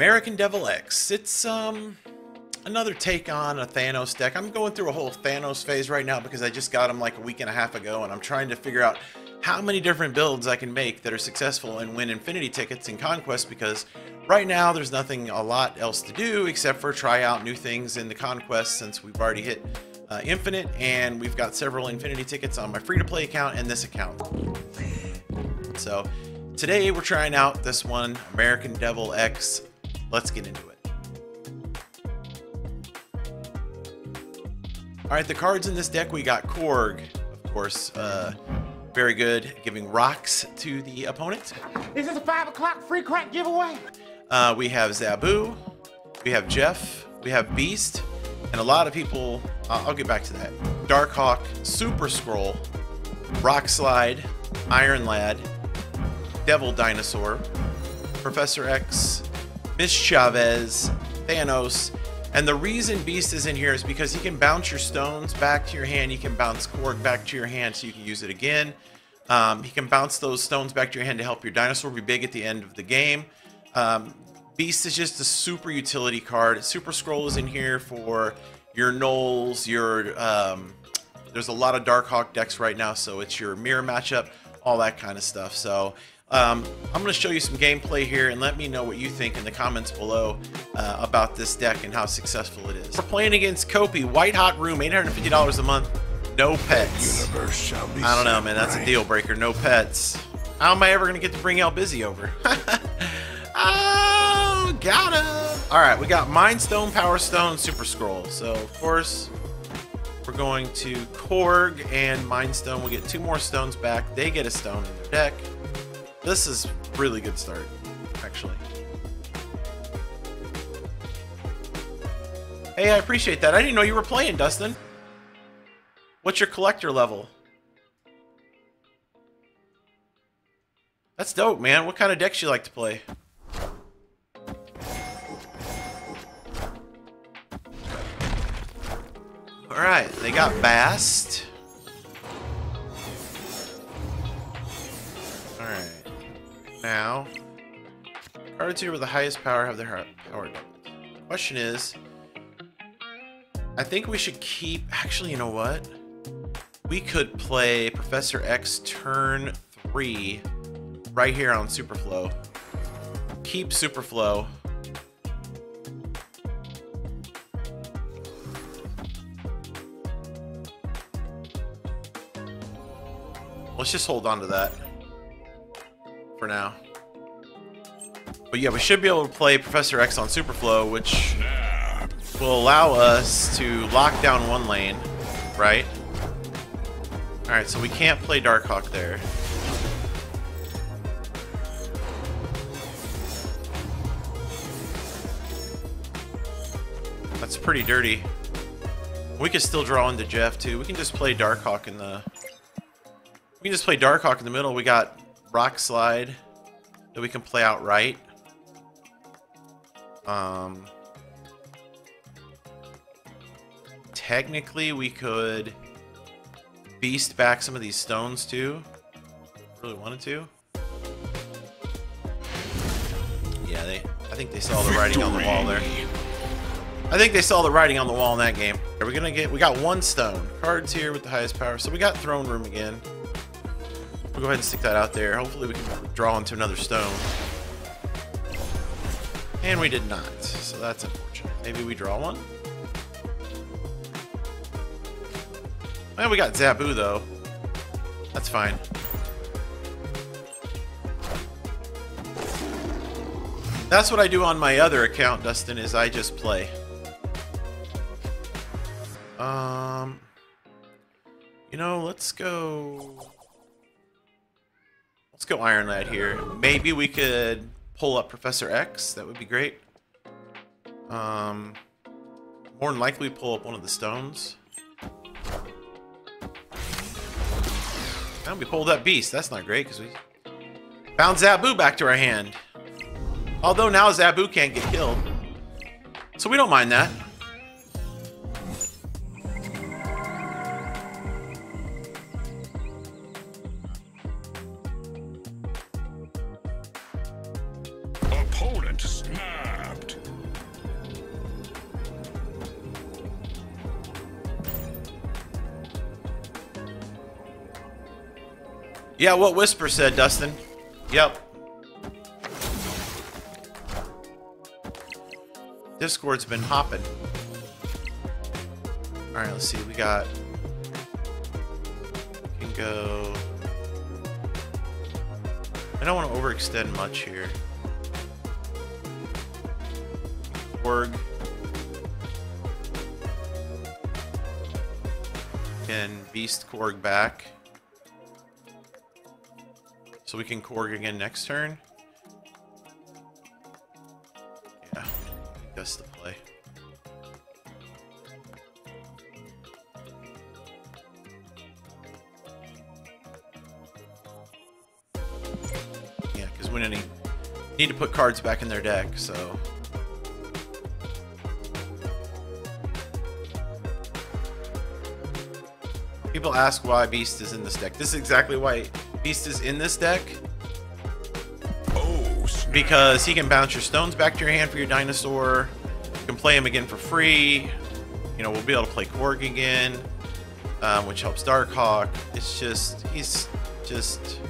American Devil X. It's um another take on a Thanos deck. I'm going through a whole Thanos phase right now because I just got him like a week and a half ago and I'm trying to figure out how many different builds I can make that are successful and win infinity tickets in Conquest because right now there's nothing a lot else to do except for try out new things in the Conquest since we've already hit uh, Infinite and we've got several infinity tickets on my free-to-play account and this account. So today we're trying out this one, American Devil X. Let's get into it. All right, the cards in this deck, we got Korg, of course, uh, very good, giving rocks to the opponent. This is a five o'clock free crack giveaway? Uh, we have Zabu, we have Jeff, we have Beast, and a lot of people, uh, I'll get back to that. Darkhawk, Super Skrull, Rock Slide, Iron Lad, Devil Dinosaur, Professor X, Miss Chavez, Thanos, and the reason Beast is in here is because he can bounce your stones back to your hand. You can bounce Korg back to your hand so you can use it again. Um, he can bounce those stones back to your hand to help your dinosaur be big at the end of the game. Um, Beast is just a super utility card. Super Skrull is in here for your Knulls, your... Um, there's a lot of Darkhawk decks right now, so it's your mirror matchup, all that kind of stuff. So um, I'm going to show you some gameplay here and let me know what you think in the comments below uh, about this deck and how successful it is. We're playing against Kopi, White Hot Room, $850 a month, no pets. I don't know, man. That's a deal breaker. No pets. How am I ever going to get to bring El Busy over? oh, got him. All right, we got Mind Stone, Power Stone, Super Skrull. So, of course, we're going to Korg and Mind Stone. We get two more stones back. They get a stone in their deck. This is really good start, actually. Hey, I appreciate that. I didn't know you were playing, Dustin. What's your collector level? That's dope, man. What kind of decks you like to play? Alright, they got Bast. Now, cards here with the highest power have their power doubled. Question is, I think we should keep... Actually, you know what? We could play Professor X turn 3 right here on Superflow. Keep Superflow. Let's just hold on to that for now. But yeah, we should be able to play Professor X on Superflow, which will allow us to lock down one lane, right? Alright, so we can't play Darkhawk there. That's pretty dirty. We can still draw into Jeff, too. We can just play Darkhawk in the... We can just play Darkhawk in the middle. We got Rock Slide that we can play outright. Um, technically, we could beast back some of these stones too. Really wanted to. Yeah, they. I think they saw the writing on the wall there. I think they saw the writing on the wall in that game. Are we gonna get? We got one stone. Cards here with the highest power. So we got throne room again. We'll go ahead and stick that out there. Hopefully we can draw into another stone. And we did not, so that's unfortunate. Maybe we draw one? Well, we got Zabu, though. That's fine. That's what I do on my other account, Dustin, is I just play. Um, you know, let's go... Let's go Iron Lad here. Maybe we could pull up Professor X. That would be great. Um, more than likely pull up one of the stones. And we pulled up beast. That's not great because we found Zabu back to our hand. Although now Zabu can't get killed. So we don't mind that. Yeah, what Whisper said, Dustin. Yep. Discord's been hopping. Alright, let's see. We got... We can go... I don't want to overextend much here. Org. Can Beast Korg back. So we can Korg again next turn. Yeah, that's the play. Yeah, because when any need to put cards back in their deck, so People ask why Beast is in this deck. This is exactly why Beast is in this deck. Oh, snap. Because he can bounce your stones back to your hand for your dinosaur. You can play him again for free. You know, we'll be able to play Korg again, um, which helps Darkhawk. It's just, he's just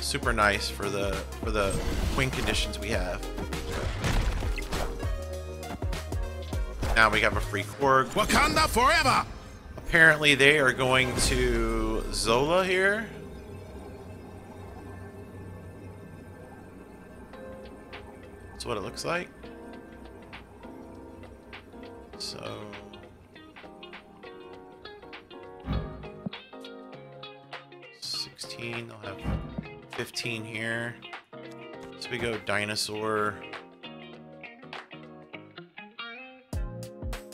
super nice for the for the win conditions we have. Now we have a free Korg. Wakanda forever! Apparently they are going to Zola here. That's what it looks like. So... Sixteen, they'll have fifteen here. So we go dinosaur.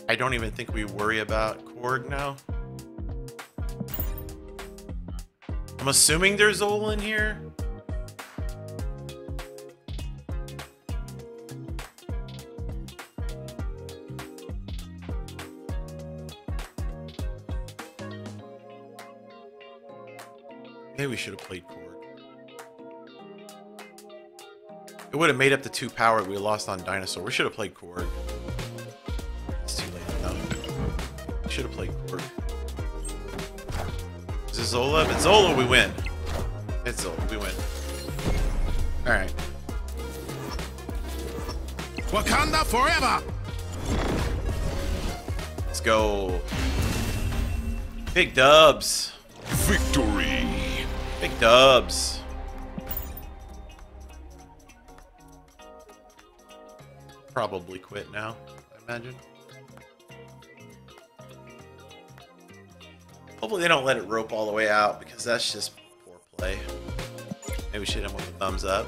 I don't even think we worry about Korg now. I'm assuming there's Zola in here. Maybe we should have played Korg. It would have made up the two power we lost on Dinosaur. We should have played Korg. It's too late now. We should have played Korg. Is it Zola? If it's Zola, we win. It's Zola, we win. Alright. Wakanda forever! Let's go. Big dubs. Victory! Big dubs. Probably quit now, I imagine. Hopefully they don't let it rope all the way out because that's just poor play. Maybe we should hit him with a thumbs up.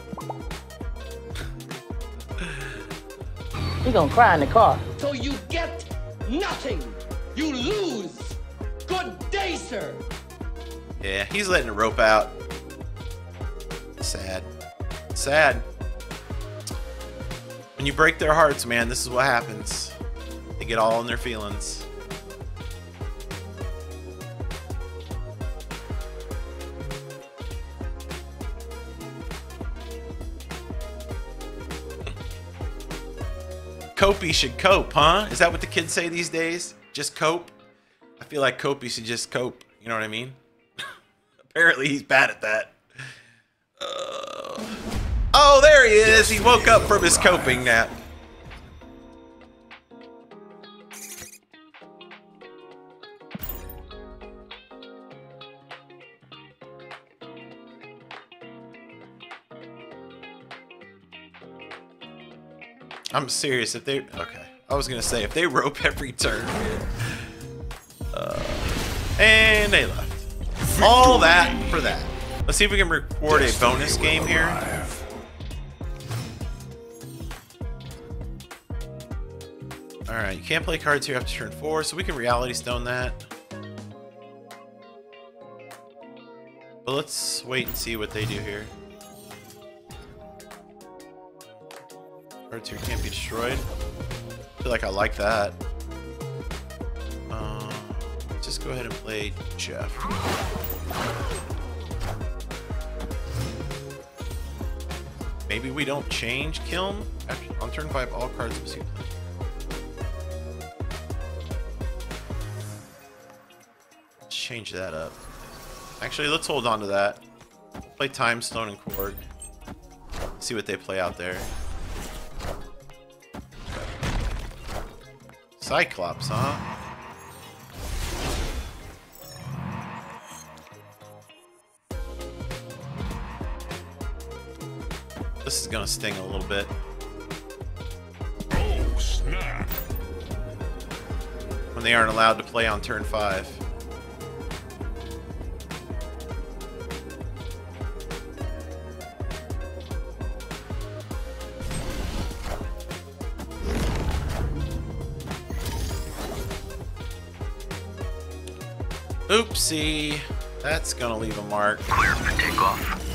He gonna cry in the car. So you get nothing. You lose. Good day, sir. Yeah, he's letting it rope out. Sad. Sad. When you break their hearts, man, this is what happens. They get all in their feelings. Copey should cope, huh? Is that what the kids say these days? Just cope? I feel like Copey should just cope. You know what I mean? Apparently he's bad at that. Uh, oh, there he is. He woke up from his coping nap. I'm serious. If they okay, I was gonna say if they rope every turn, uh, and they left. All that for that. Let's see if we can record a bonus game here. All right, you can't play cards here after turn four, so we can reality stone that. But let's wait and see what they do here. Cards here can't be destroyed. I feel like I like that. Go ahead and play Jeff. Maybe we don't change Kyln? After, on turn 5, all cards must played. Let's change that up. Actually, let's hold on to that. Play Time Stone and Korg. See what they play out there. Cyclops, huh? This is gonna sting a little bit. Oh, snap. when they aren't allowed to play on turn five. Oopsie. That's gonna leave a mark. Clear for takeoff.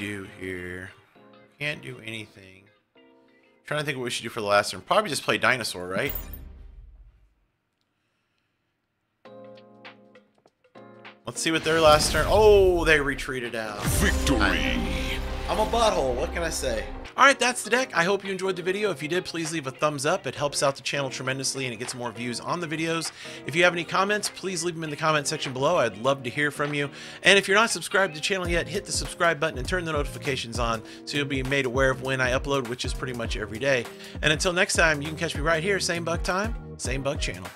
Do here? Can't do anything. trying to think what we should do for the last turn. Probably just play dinosaur, right? Let's see what their last turn. Oh, they retreated out. Victory. I'm a butthole. What can I say? All right, that's the deck. I hope you enjoyed the video. If you did, please leave a thumbs up. It helps out the channel tremendously and it gets more views on the videos. If you have any comments, please leave them in the comment section below. I'd love to hear from you. And if you're not subscribed to the channel yet, hit the subscribe button and turn the notifications on so you'll be made aware of when I upload, which is pretty much every day. And until next time, you can catch me right here, same bug time, same bug channel.